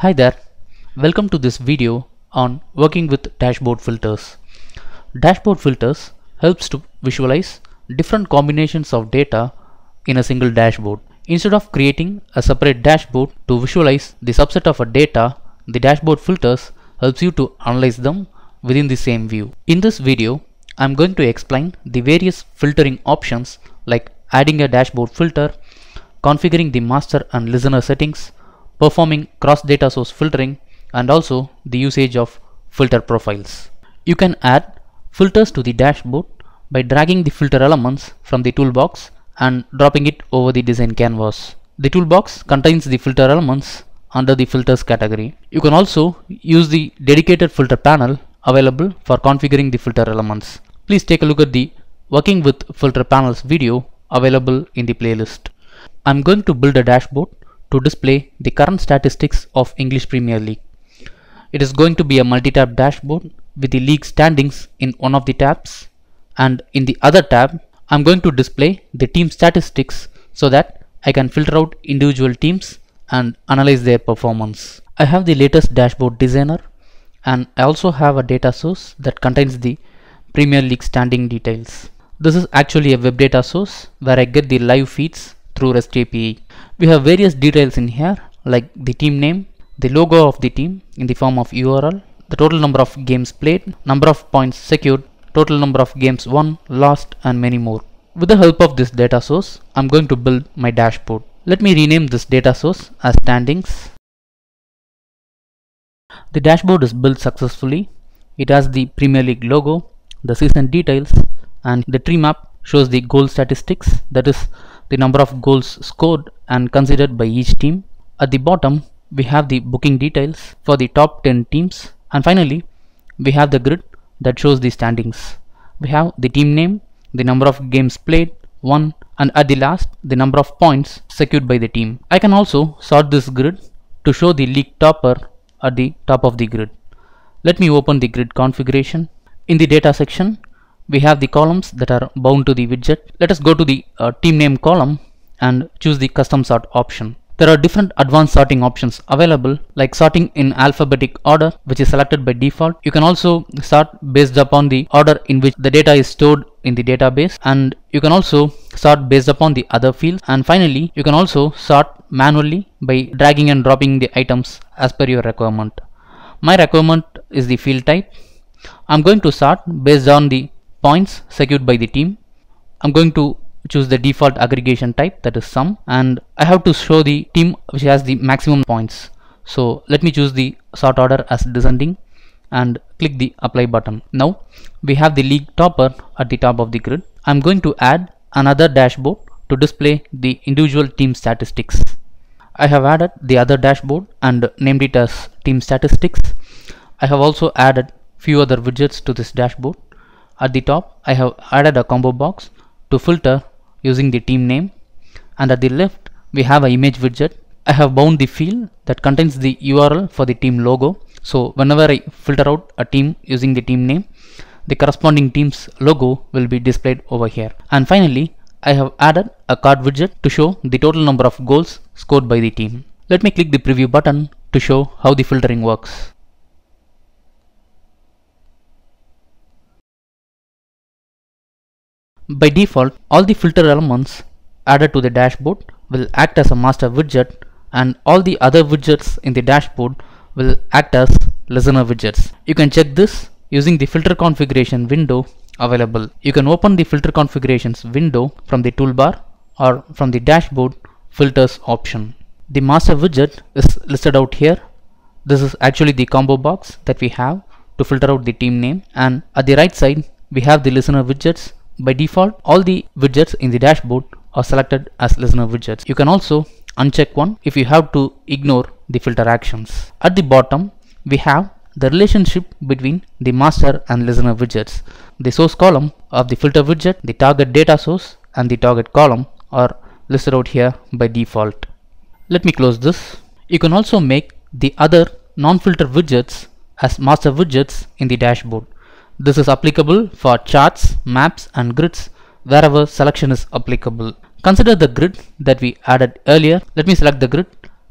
Hi there, welcome to this video on working with dashboard filters. Dashboard filters helps to visualize different combinations of data in a single dashboard. Instead of creating a separate dashboard to visualize the subset of a data, the dashboard filters helps you to analyze them within the same view. In this video, I'm going to explain the various filtering options like adding a dashboard filter, configuring the master and listener settings, performing cross data source filtering, and also the usage of filter profiles. You can add filters to the dashboard by dragging the filter elements from the toolbox and dropping it over the design canvas. The toolbox contains the filter elements under the filters category. You can also use the dedicated filter panel available for configuring the filter elements. Please take a look at the working with filter panels video available in the playlist. I'm going to build a dashboard to display the current statistics of English Premier League. It is going to be a multi-tab dashboard with the league standings in one of the tabs and in the other tab I'm going to display the team statistics so that I can filter out individual teams and analyze their performance. I have the latest dashboard designer and I also have a data source that contains the Premier League standing details. This is actually a web data source where I get the live feeds through REST API. We have various details in here like the team name, the logo of the team in the form of URL, the total number of games played, number of points secured, total number of games won, lost and many more. With the help of this data source, I'm going to build my dashboard. Let me rename this data source as standings. The dashboard is built successfully. It has the Premier League logo, the season details and the tree map shows the goal statistics that is the number of goals scored and considered by each team. At the bottom we have the booking details for the top 10 teams and finally we have the grid that shows the standings. We have the team name, the number of games played, won and at the last the number of points secured by the team. I can also sort this grid to show the league topper at the top of the grid. Let me open the grid configuration. In the data section we have the columns that are bound to the widget. Let us go to the uh, team name column and choose the custom sort option. There are different advanced sorting options available like sorting in alphabetic order which is selected by default. You can also sort based upon the order in which the data is stored in the database and you can also sort based upon the other fields and finally you can also sort manually by dragging and dropping the items as per your requirement. My requirement is the field type. I'm going to sort based on the points secured by the team. I'm going to choose the default aggregation type that is sum and I have to show the team which has the maximum points. So let me choose the sort order as descending and click the apply button. Now we have the league topper at the top of the grid. I'm going to add another dashboard to display the individual team statistics. I have added the other dashboard and named it as team statistics. I have also added few other widgets to this dashboard. At the top I have added a combo box to filter using the team name and at the left we have an image widget. I have bound the field that contains the URL for the team logo. So whenever I filter out a team using the team name, the corresponding team's logo will be displayed over here. And finally, I have added a card widget to show the total number of goals scored by the team. Let me click the preview button to show how the filtering works. By default, all the filter elements added to the dashboard will act as a master widget and all the other widgets in the dashboard will act as listener widgets. You can check this using the filter configuration window available. You can open the filter configurations window from the toolbar or from the dashboard filters option. The master widget is listed out here. This is actually the combo box that we have to filter out the team name and at the right side we have the listener widgets by default, all the widgets in the dashboard are selected as listener widgets. You can also uncheck one if you have to ignore the filter actions. At the bottom, we have the relationship between the master and listener widgets. The source column of the filter widget, the target data source and the target column are listed out here by default. Let me close this. You can also make the other non-filter widgets as master widgets in the dashboard. This is applicable for charts, maps and grids wherever selection is applicable. Consider the grid that we added earlier. Let me select the grid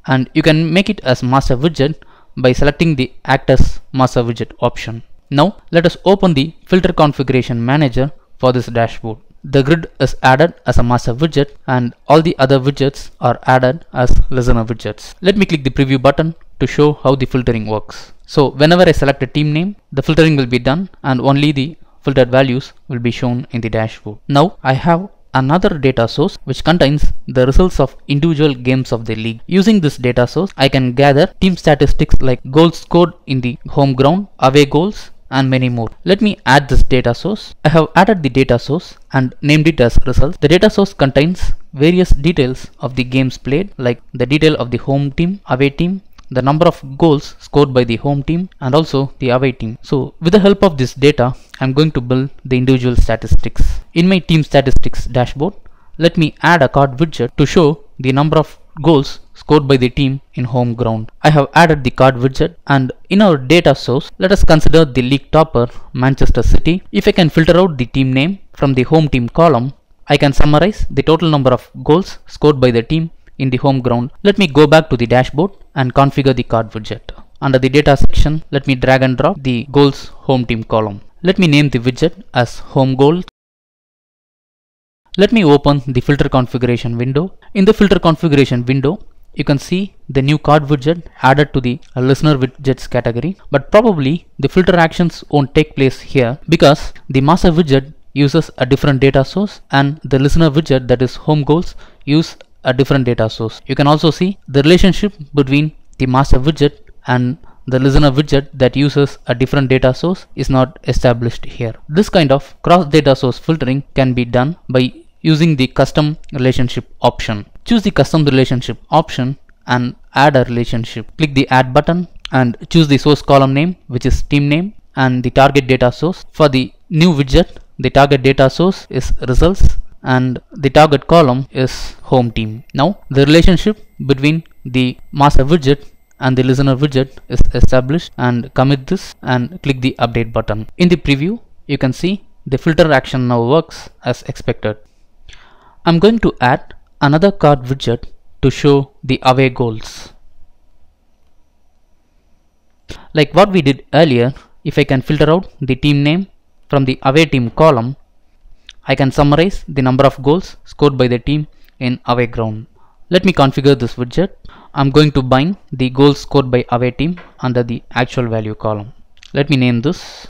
and you can make it as master widget by selecting the act as master widget option. Now let us open the filter configuration manager for this dashboard. The grid is added as a master widget and all the other widgets are added as listener widgets. Let me click the preview button to show how the filtering works. So whenever I select a team name, the filtering will be done and only the filtered values will be shown in the dashboard. Now I have another data source which contains the results of individual games of the league. Using this data source, I can gather team statistics like goals scored in the home ground, away goals, and many more. Let me add this data source. I have added the data source and named it as results. The data source contains various details of the games played like the detail of the home team, away team, the number of goals scored by the home team and also the away team. So with the help of this data, I'm going to build the individual statistics. In my team statistics dashboard, let me add a card widget to show the number of goals scored by the team in home ground. I have added the card widget and in our data source, let us consider the league topper Manchester City. If I can filter out the team name from the home team column, I can summarize the total number of goals scored by the team in the home ground. Let me go back to the dashboard and configure the card widget. Under the data section, let me drag and drop the goals home team column. Let me name the widget as home goals. Let me open the filter configuration window. In the filter configuration window, you can see the new card widget added to the listener widgets category but probably the filter actions won't take place here because the master widget uses a different data source and the listener widget that is home goals use a different data source. You can also see the relationship between the master widget and the listener widget that uses a different data source is not established here. This kind of cross data source filtering can be done by using the custom relationship option. Choose the custom relationship option and add a relationship. Click the add button and choose the source column name which is team name and the target data source. For the new widget, the target data source is results and the target column is home team. Now the relationship between the master widget and the listener widget is established and commit this and click the update button. In the preview you can see the filter action now works as expected. I'm going to add another card widget to show the away goals. Like what we did earlier, if I can filter out the team name from the away team column, I can summarize the number of goals scored by the team in away ground. Let me configure this widget. I'm going to bind the goals scored by away team under the actual value column. Let me name this.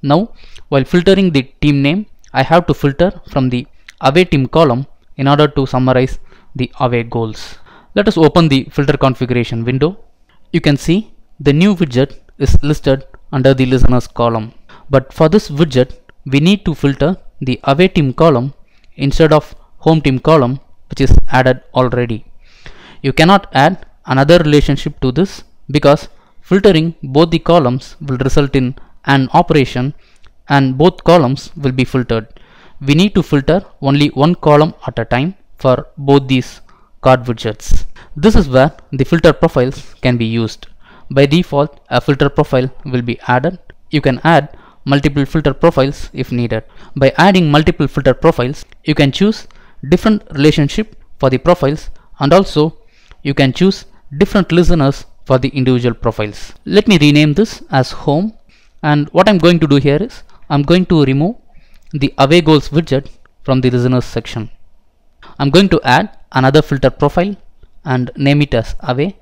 Now while filtering the team name I have to filter from the away team column in order to summarize the away goals. Let us open the filter configuration window. You can see the new widget is listed under the listeners column. But for this widget we need to filter the away team column instead of home team column which is added already. You cannot add another relationship to this because filtering both the columns will result in an operation and both columns will be filtered. We need to filter only one column at a time for both these card widgets. This is where the filter profiles can be used. By default, a filter profile will be added. You can add multiple filter profiles if needed. By adding multiple filter profiles, you can choose different relationship for the profiles and also you can choose different listeners for the individual profiles. Let me rename this as home and what I'm going to do here is I'm going to remove the away goals widget from the listeners section. I'm going to add another filter profile and name it as away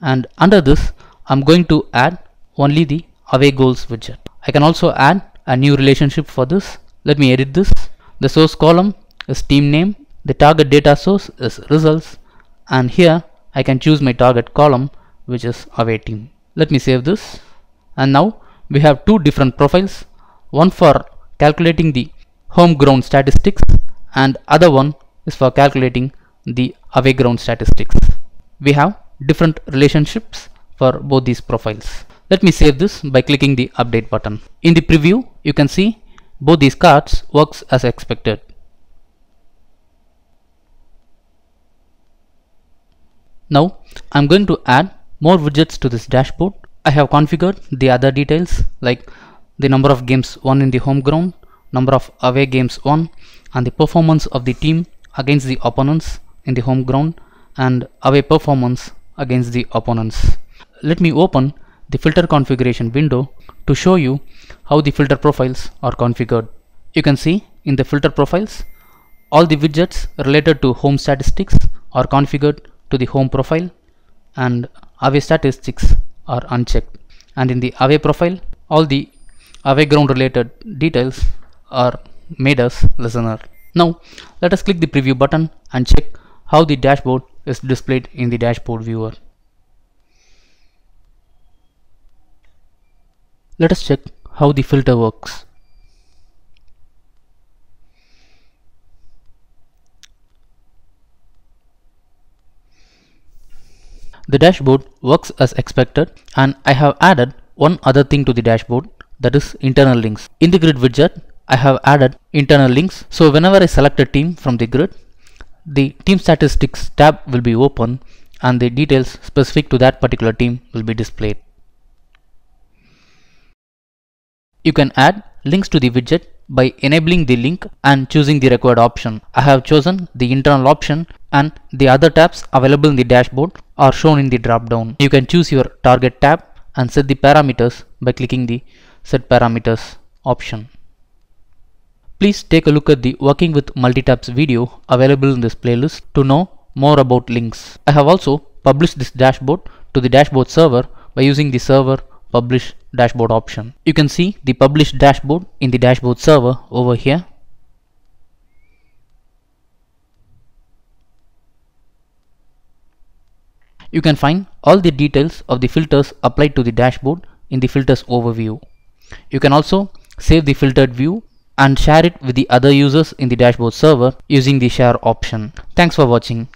and under this I'm going to add only the away goals widget. I can also add a new relationship for this. Let me edit this. The source column is team name. The target data source is results. And here I can choose my target column which is away team. Let me save this. And now we have two different profiles. One for calculating the home ground statistics and other one is for calculating the away ground statistics. We have different relationships for both these profiles. Let me save this by clicking the update button. In the preview, you can see both these cards works as expected. Now I'm going to add more widgets to this dashboard. I have configured the other details like the number of games won in the home ground, number of away games won and the performance of the team against the opponents in the home ground and away performance against the opponents. Let me open the filter configuration window to show you how the filter profiles are configured. You can see in the filter profiles all the widgets related to home statistics are configured to the home profile and away statistics are unchecked and in the away profile all the away ground related details are made as listener. Now let us click the preview button and check how the dashboard is displayed in the dashboard viewer. Let us check how the filter works. The dashboard works as expected and I have added one other thing to the dashboard that is internal links. In the grid widget I have added internal links so whenever I select a team from the grid the team statistics tab will be open and the details specific to that particular team will be displayed. You can add links to the widget by enabling the link and choosing the required option. I have chosen the internal option and the other tabs available in the dashboard are shown in the drop down. You can choose your target tab and set the parameters by clicking the set parameters option. Please take a look at the working with multi-tabs video available in this playlist to know more about links. I have also published this dashboard to the dashboard server by using the server publish dashboard option. You can see the published dashboard in the dashboard server over here. You can find all the details of the filters applied to the dashboard in the filters overview. You can also save the filtered view and share it with the other users in the dashboard server using the share option. Thanks for watching.